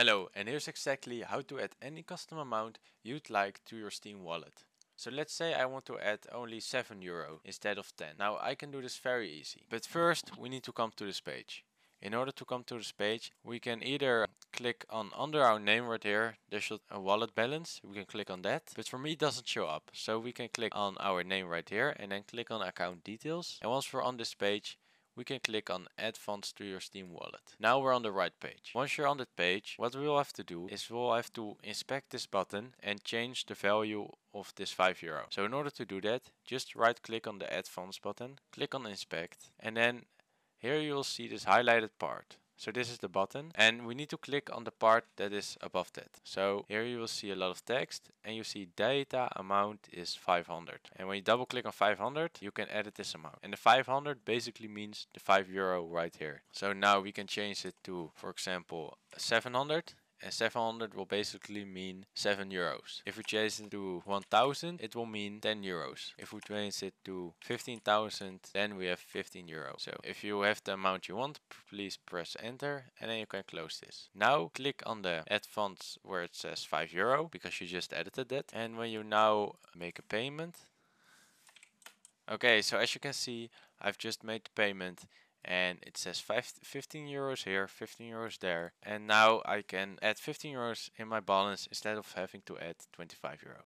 Hello, and here's exactly how to add any custom amount you'd like to your Steam wallet. So let's say I want to add only 7 euro instead of 10. Now I can do this very easy. But first we need to come to this page. In order to come to this page, we can either click on under our name right here, there should a wallet balance, we can click on that. But for me it doesn't show up, so we can click on our name right here and then click on account details. And once we're on this page, we can click on add funds to your Steam wallet. Now we're on the right page. Once you're on that page, what we'll have to do is we'll have to inspect this button and change the value of this 5 euro. So in order to do that, just right click on the add funds button, click on inspect and then here you'll see this highlighted part. So this is the button and we need to click on the part that is above that. So here you will see a lot of text and you see data amount is 500. And when you double click on 500, you can edit this amount. And the 500 basically means the 5 euro right here. So now we can change it to, for example, 700 and 700 will basically mean 7 euros. If we change it to 1000 it will mean 10 euros. If we change it to 15,000 then we have 15 euros. So if you have the amount you want please press enter and then you can close this. Now click on the add funds where it says 5 euro because you just edited that and when you now make a payment Okay, so as you can see, I've just made the payment and it says five, 15 euros here 15 euros there and now I can add 15 euros in my balance instead of having to add 25 euros